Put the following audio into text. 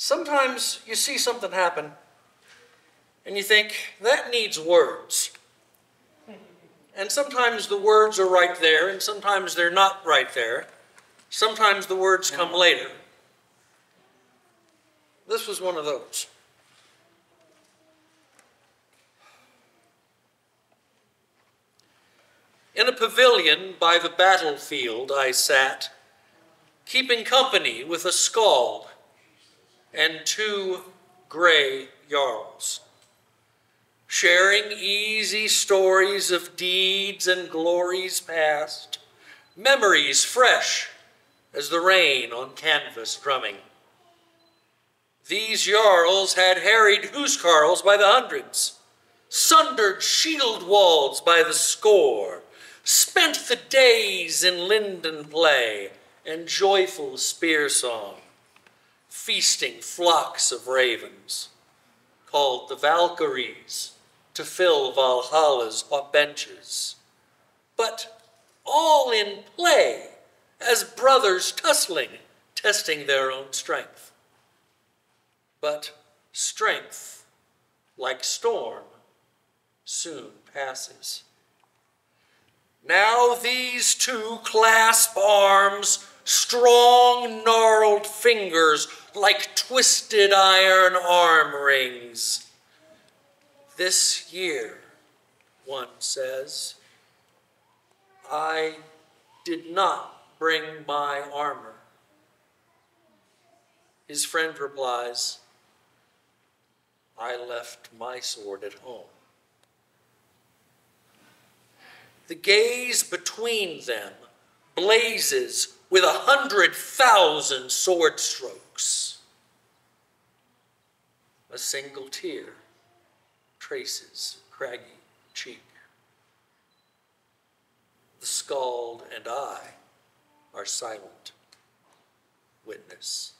Sometimes you see something happen and you think, that needs words. And sometimes the words are right there, and sometimes they're not right there. Sometimes the words come later. This was one of those. In a pavilion by the battlefield I sat, keeping company with a skald and two gray jarls, sharing easy stories of deeds and glories past, memories fresh as the rain on canvas drumming. These jarls had harried huscarls by the hundreds, sundered shield walls by the score, spent the days in linden play and joyful spear song, feasting flocks of ravens, called the Valkyries, to fill Valhalla's benches. But all in play, as brothers tussling, testing their own strength. But strength, like storm, soon passes. Now these two clasp arms, strong gnarled fingers like twisted iron arm rings. This year, one says, I did not bring my armor. His friend replies, I left my sword at home. The gaze between them blazes with a hundred thousand sword strokes. A single tear traces craggy cheek. The scald and I are silent witness.